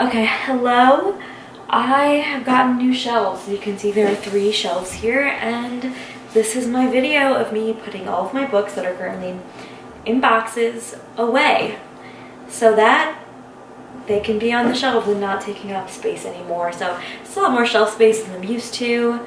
Okay, hello. I have gotten new shelves. You can see there are three shelves here and this is my video of me putting all of my books that are currently in boxes away so that they can be on the shelves and not taking up space anymore. So it's a lot more shelf space than I'm used to.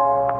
you.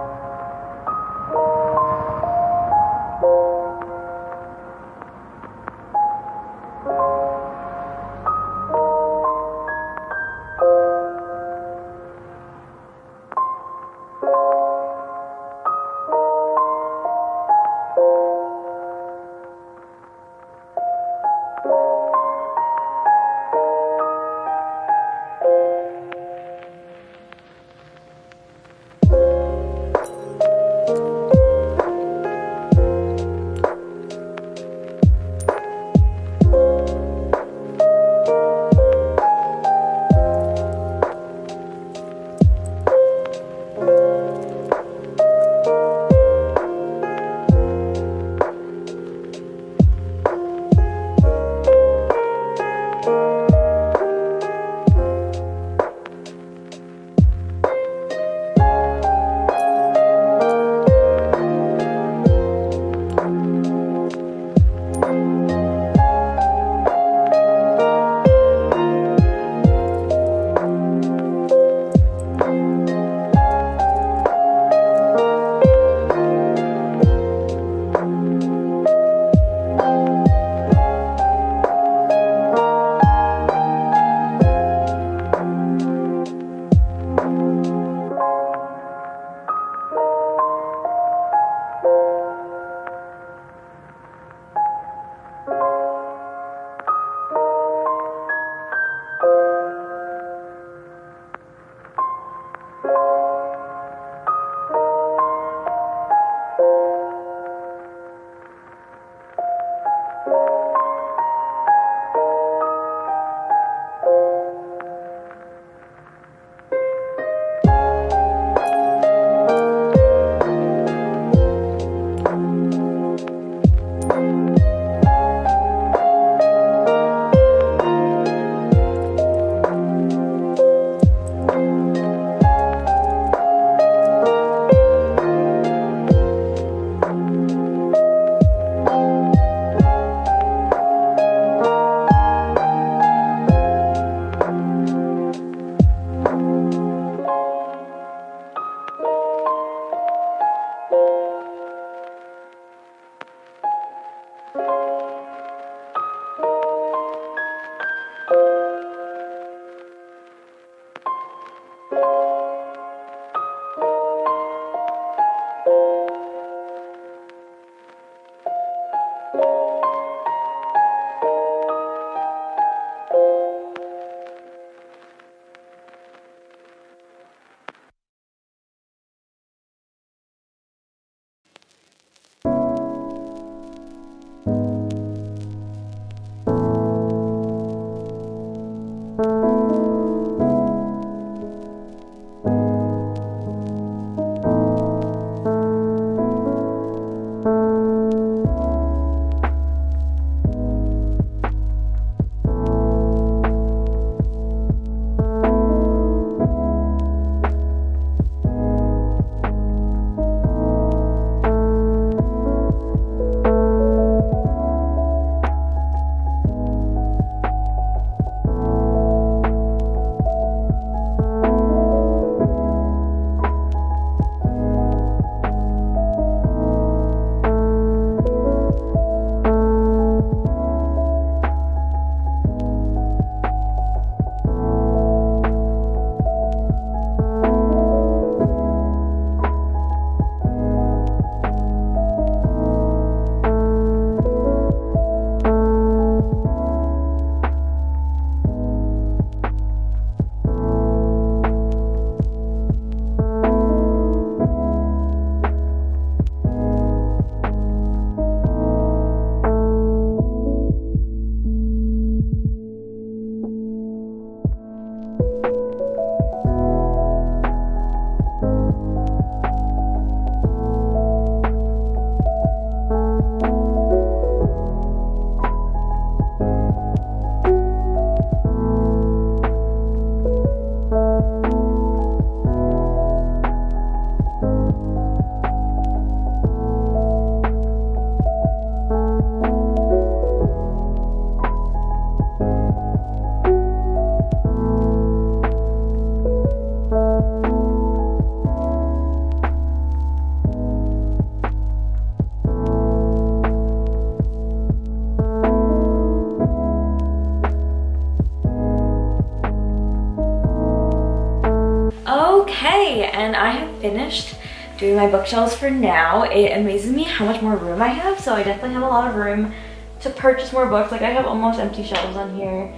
Finished doing my bookshelves for now. It amazes me how much more room I have. So I definitely have a lot of room to purchase more books. Like I have almost empty shelves on here.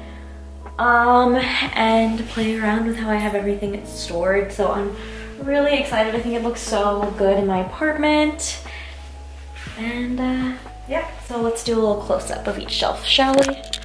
Um, and play around with how I have everything stored. So I'm really excited. I think it looks so good in my apartment. And uh, yeah, so let's do a little close up of each shelf, shall we?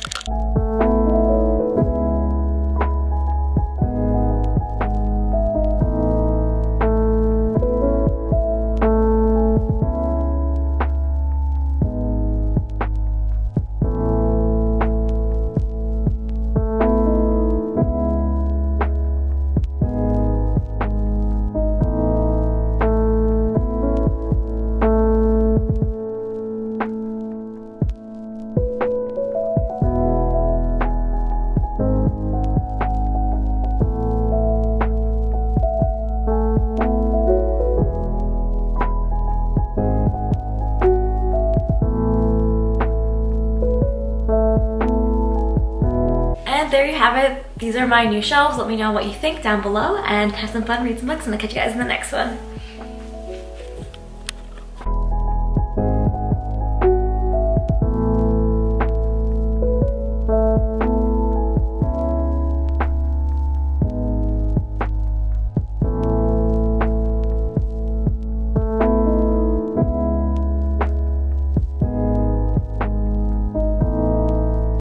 Have it. These are my new shelves. Let me know what you think down below and have some fun, read some books, and I'll catch you guys in the next one.